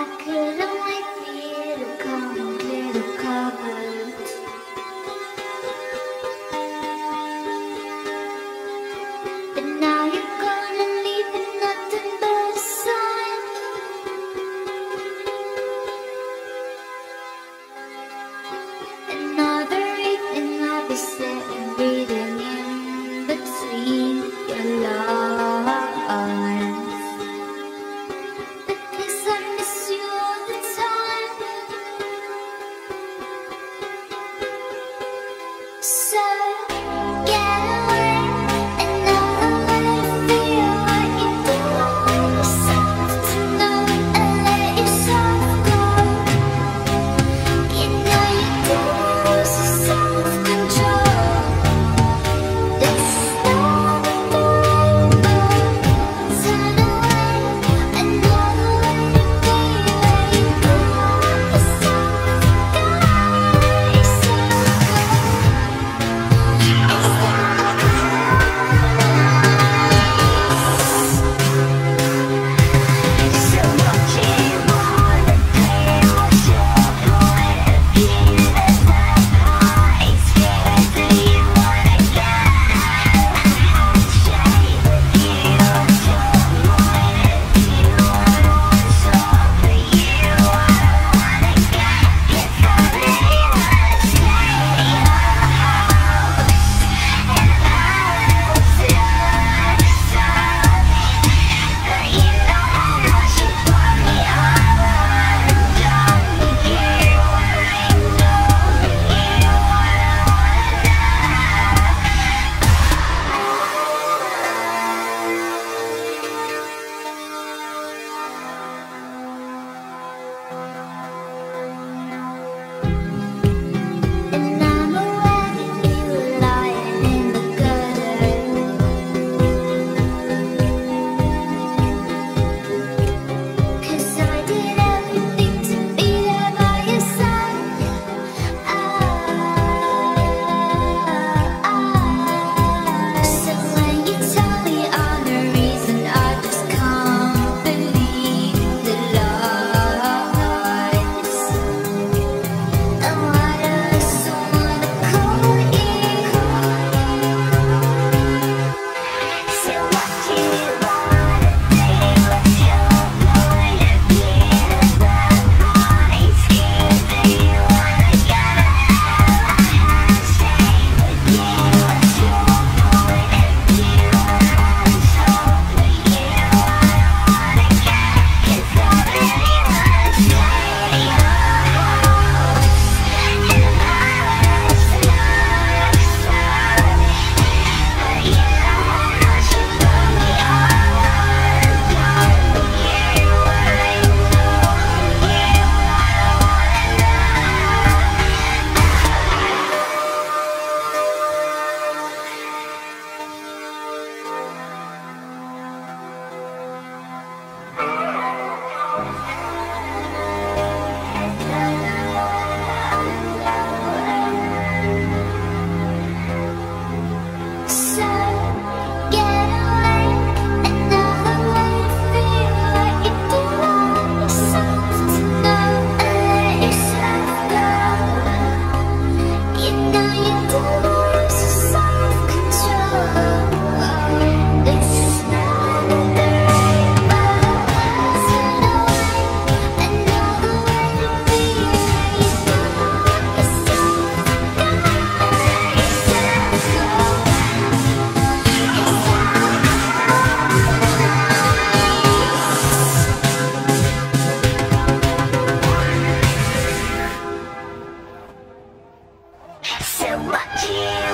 I so lucky.